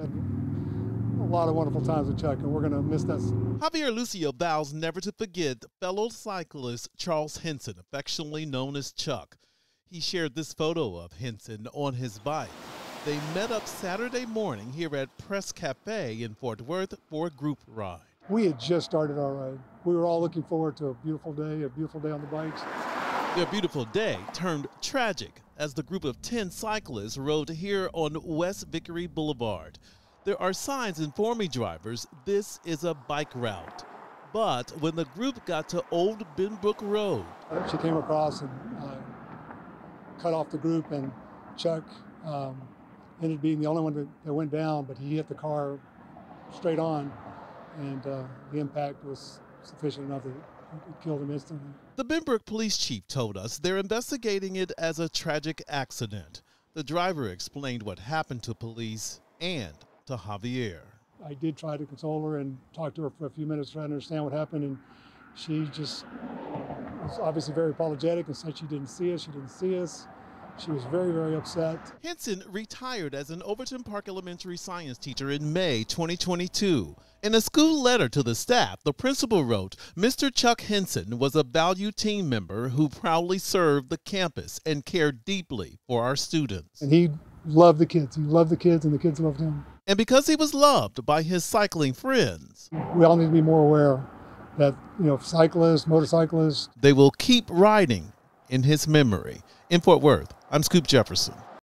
A lot of wonderful times with Chuck, and we're going to miss that. Javier Lucio vows never to forget fellow cyclist Charles Henson, affectionately known as Chuck. He shared this photo of Henson on his bike. They met up Saturday morning here at Press Cafe in Fort Worth for a group ride. We had just started our ride. We were all looking forward to a beautiful day, a beautiful day on the bikes. Their beautiful day turned tragic as the group of 10 cyclists rode here on West Vickery Boulevard. There are signs informing drivers this is a bike route. But when the group got to Old Benbrook Road, she came across and uh, cut off the group, and Chuck um, ended up being the only one that, that, went down, but he hit the car straight on, and uh, the impact was sufficient enough that killed him instantly. The Benbrook police chief told us they're investigating it as a tragic accident. The driver explained what happened to police and to Javier. I did try to console her and talk to her for a few minutes, trying to understand what happened, and she just was obviously very apologetic and said she didn't see us, she didn't see us. She was very, very upset. Henson retired as an Overton Park Elementary science teacher in May 2022. In a school letter to the staff, the principal wrote Mr. Chuck Henson was a valued team member who proudly served the campus and cared deeply for our students. And he loved the kids. He loved the kids, and the kids loved him. And because he was loved by his cycling friends, we all need to be more aware that, you know, cyclists, motorcyclists, they will keep riding in his memory. In Fort Worth, I'm Scoop Jefferson.